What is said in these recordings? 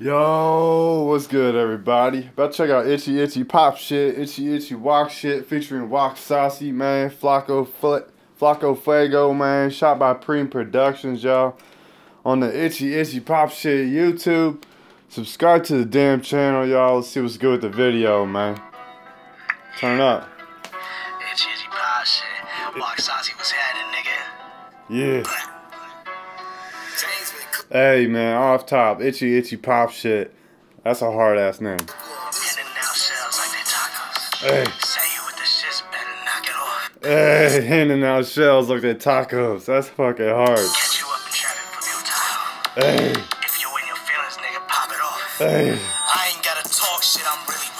Yo, what's good, everybody? About to check out Itchy Itchy Pop shit, Itchy Itchy Walk shit, featuring Wokk Saucy, man, Flacco Foot, Flocko Fuego, man, shot by Preme Productions, y'all. On the Itchy Itchy Pop shit YouTube. Subscribe to the damn channel, y'all. Let's see what's good with the video, man. Turn up. Itchy Itchy Pop shit. Wokk Saucy was happening, nigga. Yeah. Hey man, off top, itchy itchy pop shit. That's a hard ass name. Hey. Hey, handing out shells like they tacos. That's fucking hard. Hey. If you in your feelings, nigga, pop it off. Hey. I ain't gotta talk shit, I'm really.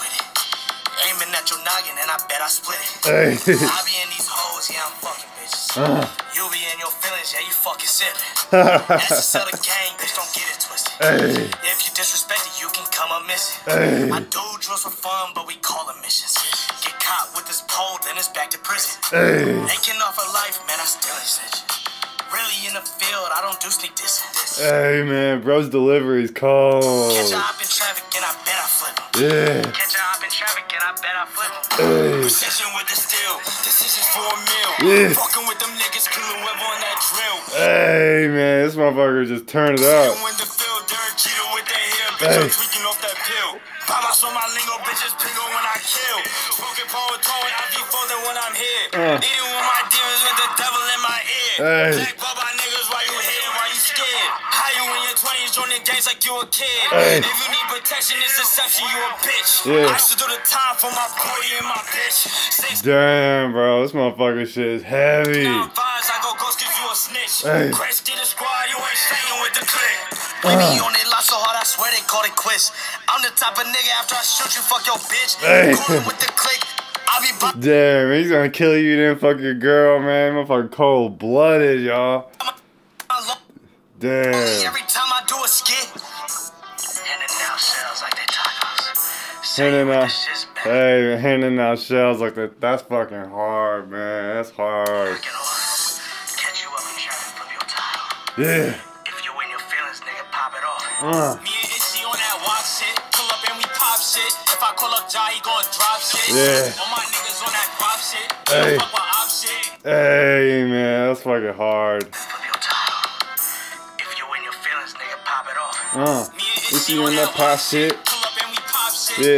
Aiming at your noggin and I bet I split it. Hey. I be in these hoes, yeah, I'm fucking bitches. Uh. You be in your feelings, yeah, you fucking sipping. That's to sell the gang, bitch, don't get it twisted. Hey. If you disrespect it, you can come up missing. Hey. I do drills for fun, but we call them missions. Get caught with this pole, then it's back to prison. Hey. Making off a life, man, I still ain't snitch. Really in the field, I don't do sneak this. Hey man, bro's delivery is cold. Catch hop in traffic and I bet I flip him. Yeah. Catch a hop in traffic and I bet I flip him. With the steel, decisions for a meal. Fucking with them niggas, killing web on that drill. Hey man, this motherfucker just turned it up. When the field, Derek Jeter with that hair, bitch, I'm Hey. tweaking off that pill. Pop out on my lingo, bitches pingo when I kill. Smoking power tone, I be folding when I'm here. Uh. Eating with my demons with the devil in my ear. Hey. Black baba you in your 20s joining gangs like you a kid? Hey. If you need protection, it's deception, you a bitch. Yeah. I should do the time for my boy and my bitch. Six Damn, bro, this motherfucker shit is heavy. Now vibes, I go ghost cause you a snitch. Hey. Crash to the squad, you ain't staying with the. Baby, Uh. on they lie so hard, I swear they call it quits. I'm the type of nigga after I shoot you, fuck your bitch. Hey. With the click. I be bu- Damn, he's gonna kill you, then fuck your girl, man. Motherfucker cold blooded, y'all. Damn. every time I do a skit. Handing out shells like they tacos. Handing out, the hey, handing out shells like that. That's fucking hard, man. That's hard. Get. Catch you up in flip your tile. Yeah. If you in your feelings, nigga, pop it off. Uh. Me and Itchy on that walk shit. Pull up and we pop shit. If I call up Jai, he gon' drop shit. Yeah. All my niggas on that guap shit. Hey. Fuck with op shit. Hey, man, that's fucking hard.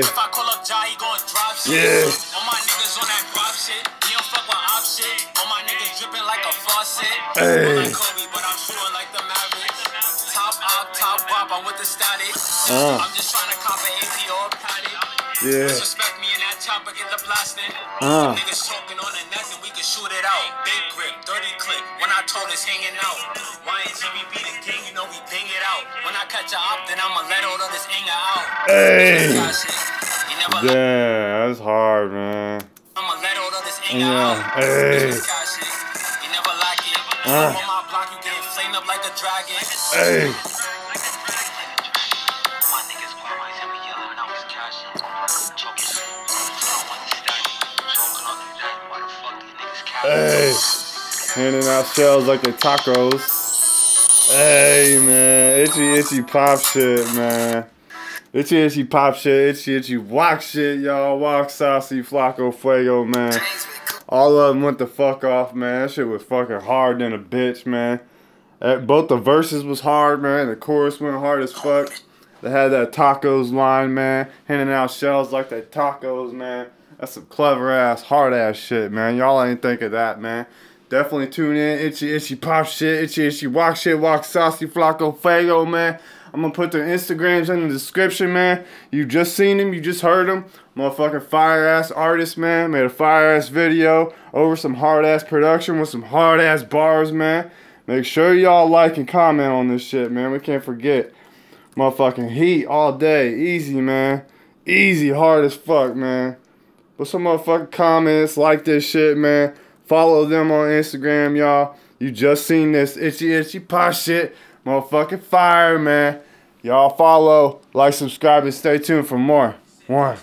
If I call up Jai, he gon' drop shit. Yeah. All my niggas on that guap shit. He don't fuck with op shit. All my niggas dripping like a faucet. Hey. I'm like Kobe, but I'm shooting like the Mavericks. Top op, top guap, I'm with the static. Uh. I'm just trying to cop an AP or a paddock. Yeah. Disrespect me in that chopper, get the blasting. Uh. Niggas choking on the neck and we can shoot it out. When I told us hanging out. YNGBB the king, you know we bang it out. When I catch a op, then I'ma let all of this anger out. Hey. Got shit. You never let Damn, that's hard, man. I'ma let all of this anger Yeah. out. Hey. You never like it. Uh. On my block, you get flamed up like a dragon. Hey. My niggas go right and we yelling out his cash. Talking shit. I don't understand. Talking all through that. Why the fuck these niggas cash? Hey. Handing out shells like they're tacos. Hey, man. Itchy, itchy pop shit, man. Itchy, itchy pop shit. Itchy, itchy walk shit, y'all. Wokk saucy, Flocko Fuego, man. All of them went the fuck off, man. That shit was fucking hard than a bitch, man. Uh, Both the verses was hard, man. The chorus went hard as fuck. They had that tacos line, man. Handing out shells like they tacos, man. That's some clever ass, hard ass shit, man. Y'all ain't think of that, man. Definitely tune in. Itchy, itchy pop shit. Itchy, itchy walk shit. Wokk saucy, Flocko Fuego, man. I'm gonna put their Instagrams in the description, man. You just seen them, you just heard them. Motherfucking fire ass artist, man. Made a fire ass video over some hard ass production with some hard ass bars, man. Make sure y'all like and comment on this shit, man. We can't forget. Motherfucking heat all day. Easy, man. Easy, hard as fuck, man. Put some motherfucking comments, like this shit, man. Follow them on Instagram, y'all. You just seen this itchy itchy pop shit. Motherfucking fire, man. Y'all follow, like, subscribe, and stay tuned for more. One.